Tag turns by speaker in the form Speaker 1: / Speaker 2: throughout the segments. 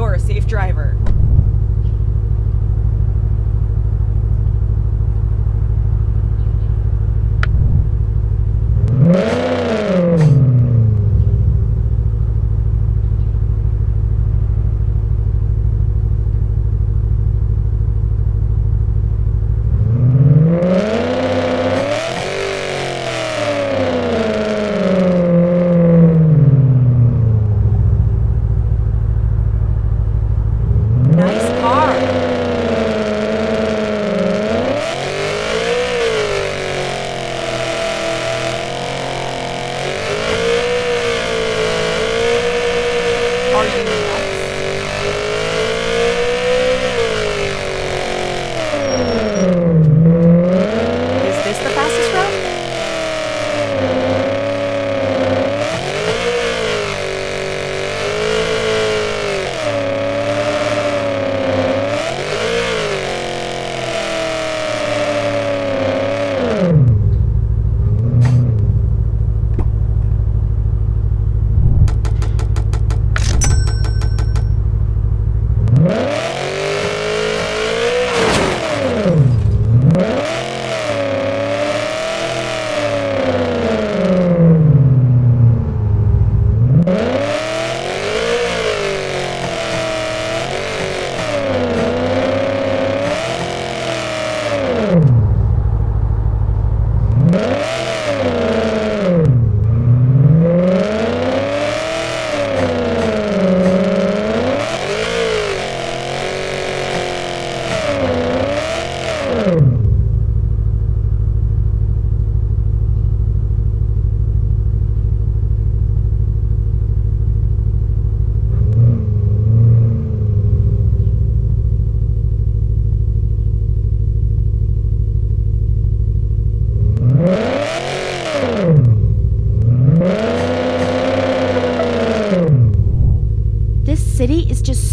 Speaker 1: you're a safe driver. are you?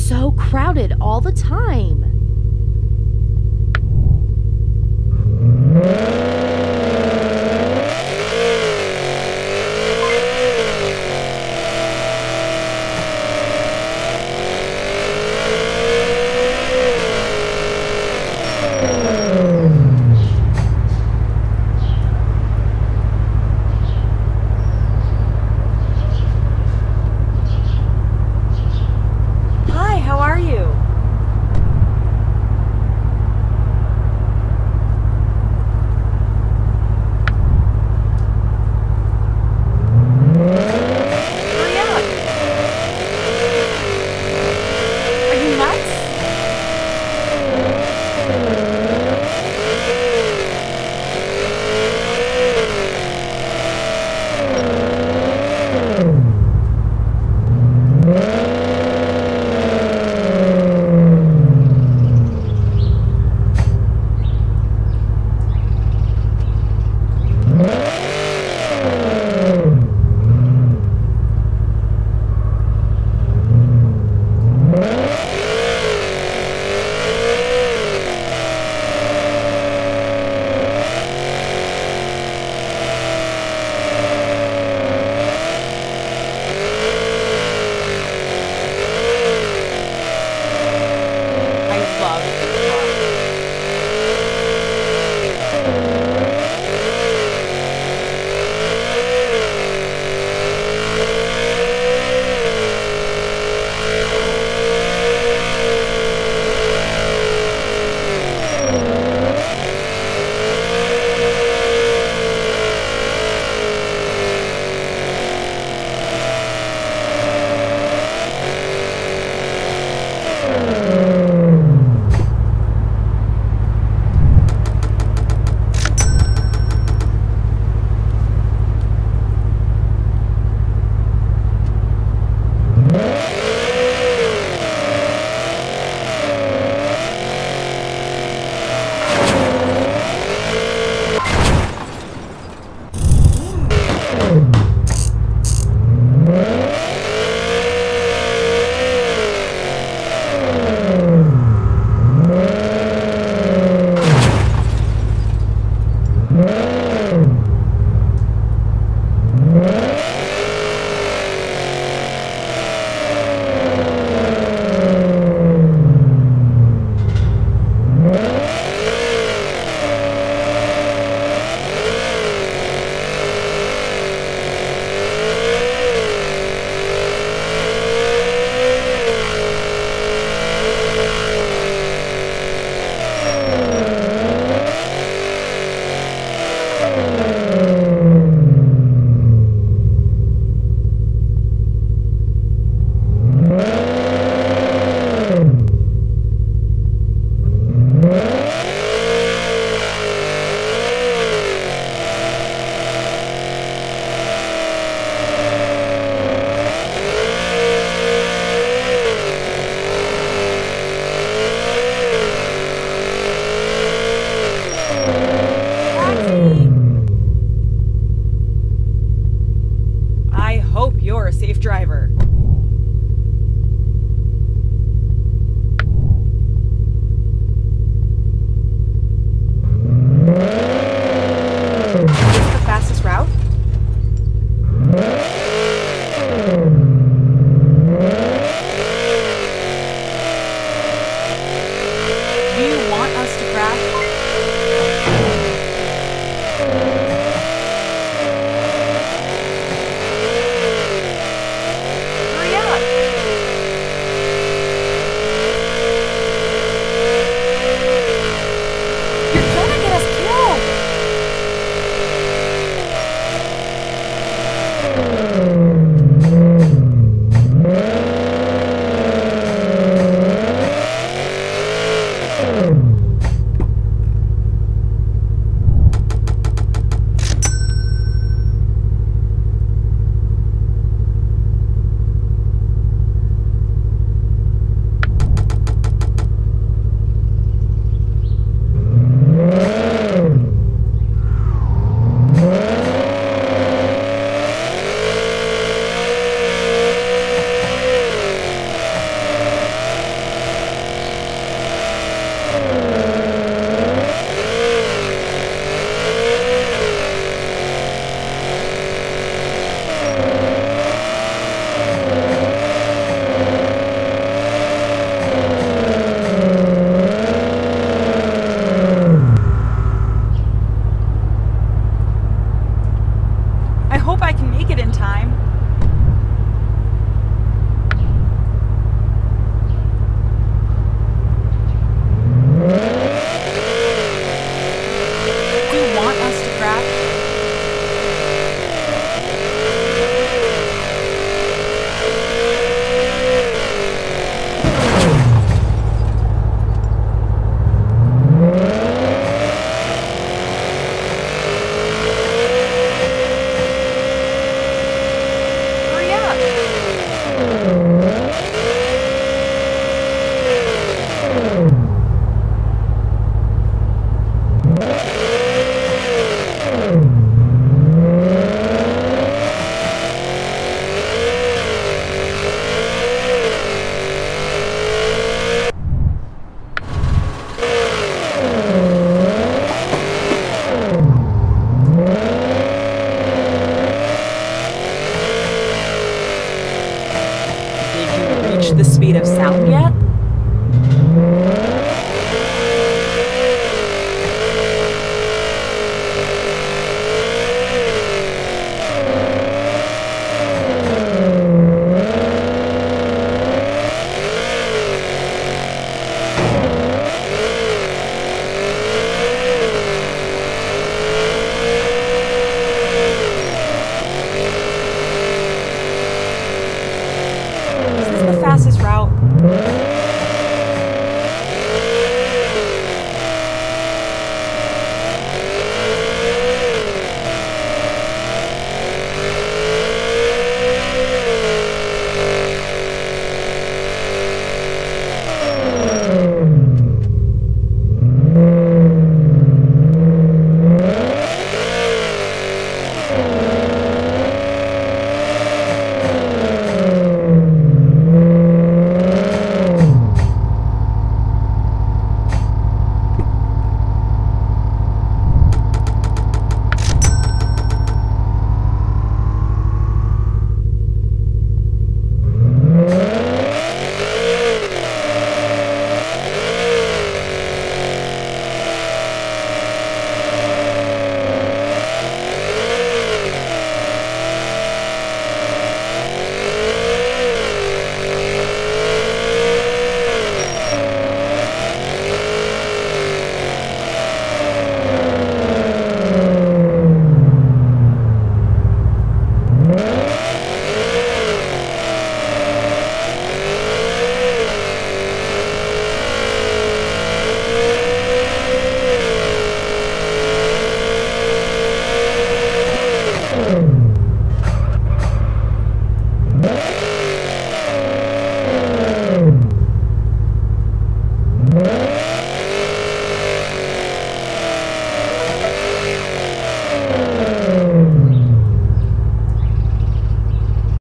Speaker 1: so crowded all the time. make it in time.